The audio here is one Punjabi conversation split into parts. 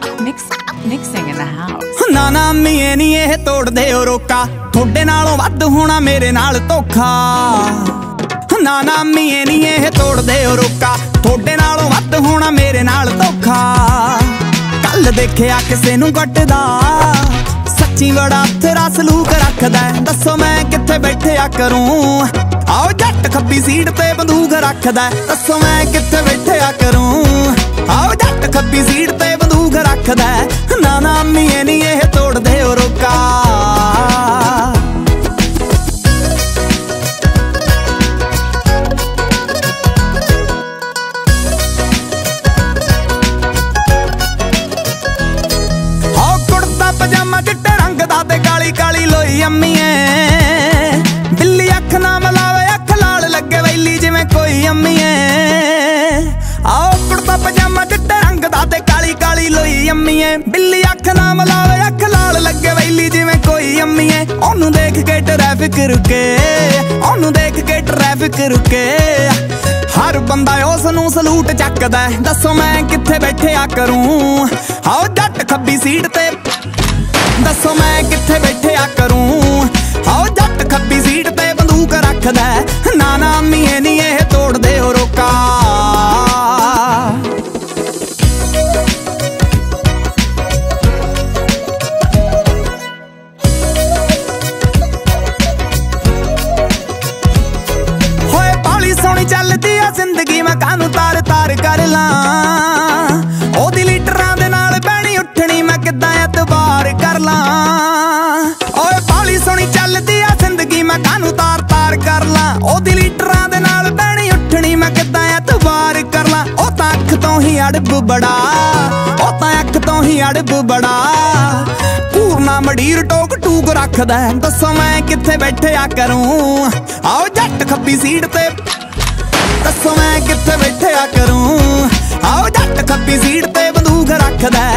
mix, mixing in the ਨਾ ਨਾ ਮੀਏ ਨਹੀਂ ਇਹ ਤੋੜਦੇ ਓ ਰੋਕਾ। ਤੁਹਾਡੇ ਨਾਲੋਂ ਵੱਧ ਹੋਣਾ ਮੇਰੇ ਨਾਲ ਧੋਖਾ। ਨਾ ਨਾ ਮੀਏ ਨਹੀਂ ਇਹ ਤੋੜਦੇ ਓ ਰੋਕਾ। ਤੁਹਾਡੇ ਨਾਲੋਂ ਵੱਧ ਹੋਣਾ ਮੇਰੇ ਨਾਲ ਧੋਖਾ। ਕੱਲ ਦੇਖਿਆ ਕਿਸੇ ਨੂੰ ਗੱਟਦਾ। ਸੱਚੀ ਬੜਾ ਤੇਰਾ ਸਲੂਕ ਰੱਖਦਾ ਦੱਸੋ ਮੈਂ ਕਿੱਥੇ ਬੈਠਿਆ ਕਰੂੰ। ਆਓ ਜੱਟ ਖੱਬੀ ਸੀਟ ਤੇ ਬੰਦੂਕ ਰੱਖਦਾ ਦੱਸੋ ਮੈਂ ਕਿੱਥੇ ਬੈਠਿਆ ਕਰੂੰ। ਆਓ ਜੱਟ ਖੱਬੀ ਸੀਟ ਰੱਖਦਾ ਨਾ ਨਾ ਮੀਏ ਨਹੀਂ ਇਹ ਤੋੜਦੇ ਉਹ ਰੋਕਾ। ਹੋ ਕੁੜਤਾ ਪਜਾਮਾ ਚਿੱਟੇ ਰੰਗ ਦਾ ਤੇ ਕਾਲੀ ਕਾਲੀ ਲੋਈ ਅੰਮੀਏ। ਬਿੱਲੀ ਅੱਖ ਨਾ ਮਲਾਵੇ, ਅੱਖ ਲਾਲ ਲੱਗੇ ਵੈਲੀ ਜਿਵੇਂ ਕੋਈ ਅੰਮੀਏ। ਟ੍ਰੈਫਿਕ ਰੁਕੇ, ਉਹਨੂੰ ਦੇਖ ਕੇ ਟ੍ਰੈਫਿਕ ਰੁਕੇ। ਹਰ ਬੰਦਾ ਉਸ ਨੂੰ ਸਲੂਟ ਚੱਕਦਾ ਦੱਸੋ ਮੈਂ ਕਿੱਥੇ ਬੈਠਿਆ ਕਰੂੰ? ਆਓ ਜੱਟ ਖੱਬੀ ਸੀਟ ਤੇ, ਦੱਸੋ ਮੈਂ ਕਿੱਥੇ ਬੈਠਿਆ ਕਰੂੰ? ਆ ਜ਼ਿੰਦਗੀ ਮੈਂ ਕਾਨੂੰ ਤਾਰ ਤਾਰ ਕਰ ਲਾਂ? ਉਹਦੀ ਲੀਟਰਾਂ ਦੇ ਨਾਲ ਬਹਿਣੀ ਉੱਠਣੀ ਮੈਂ ਕਿੱਦਾਂ ਐਤਬਾਰ ਕਰ ਲਾਂ? ਓਏ ਬਾਲੀ ਸੋਹਣੀ ਚੱਲਦੀ ਆ ਜ਼ਿੰਦਗੀ ਮੈਂ ਕਾਨੂੰ ਤਾਰ ਤਾਰ ਕਰ ਲਾਂ? ਉਹਦੀ ਲੀਟਰਾਂ ਦੇ ਨਾਲ ਬਹਿਣੀ ਉੱਠਣੀ ਮੈਂ ਕਿੱਦਾਂ ਐਤਬਾਰ ਕਰ ਲਾਂ? ਉਹ ਤਾਂ ਅੱਖ ਤੋਂ ਹੀ ਅੜਬ ਬੜਾ, ਉਹ ਤਾਂ ਅੱਖ ਤੋਂ ਹੀ ਅੜਬ ਬੜਾ। ਪੂਰਨਾ ਮੜੀਰ ਟੋਕ ਟੂਕ ਰੱਖਦਾ ਦੱਸੋ ਮੈਂ ਕਿੱਥੇ ਬੈਠਿਆ ਕਰੂੰ? ਆਓ ਜੱਟ ਖੱਬੀ ਸੀਟ ਤੇ ਦੱਸੋ ਬੈਠਿਆ ਕਰੂੰ। ਆਓ ਜੱਟ ਖੱਬੀ ਸੀਟ ਤੇ ਬੰਦੂਕ ਰੱਖਦਾ।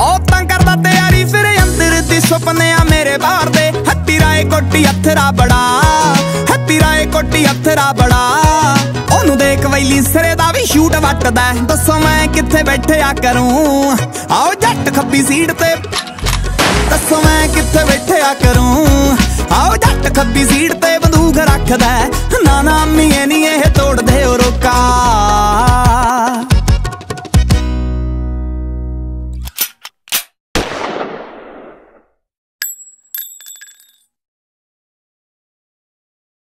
ਉਹ ਤਾਂ ਕਰਦਾ ਤਿਆਰੀ ਫਿਰ ਅੰਦਰ ਦੀ ਸੁਪਨੇ ਆ ਮੇਰੇ ਬਾਹਰ ਦੇ। ਹੱਤੀ ਰਾਏ ਕੋਟੀ ਅਥਰਾ ਬੜਾ ਹੱਤੀ ਰਾਏ ਕੋਟੀ ਅਥਰਾ ਬੜਾ। ਉਹਨੂੰ ਦੇਖ ਵੈਲੀ ਸਿਰੇ ਦਾ ਵੀ ਸ਼ੂਟ ਵੱਟਦਾ ਦੱਸੋ ਮੈਂ ਕਿੱਥੇ ਬੈਠਿਆ ਕਰੂੰ? ਆਓ ਜੱਟ ਖੱਬੀ ਸੀਟ ਤੇ। ਦੱਸੋ ਮੈਂ ਕਿੱਥੇ ਬੈਠਿਆ ਕਰੂੰ? ਆਓ ਜੱਟ ਖੱਬੀ ਸੀਟ ਤੇ ਬੰਦੂਕ ਰੱਖਦਾ ਨਾ ਨਾ ਮੀਏ